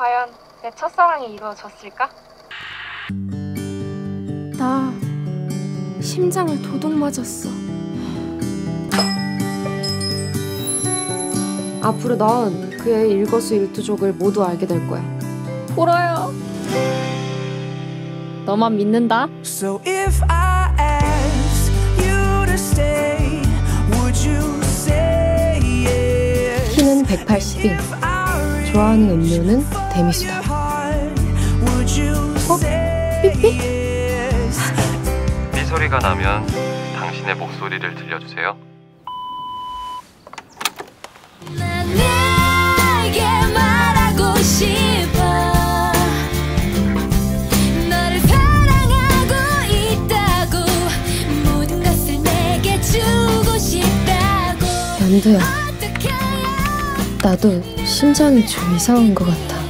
과연 내 첫사랑이 이루어졌을까? 나 심장을 도둑 맞았어. 앞으로 넌 그의 일거수일투족을 모두 알게 될 거야. 보라야. 너만 믿는다. So if I ask you to stay, would you say yes? 키는 181. 좋아하는 음료는 데미수다. say yes? 삐 소리가 나면 당신의 목소리를 들려주세요. 연두야, 나도 심장이 좀 이상한 것 같아.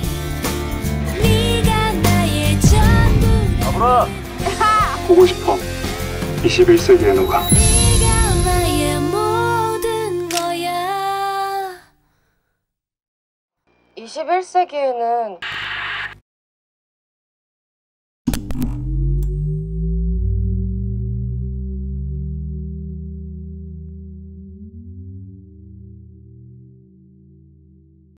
전부 보고 싶어. 21세기의 너가. 21세기에는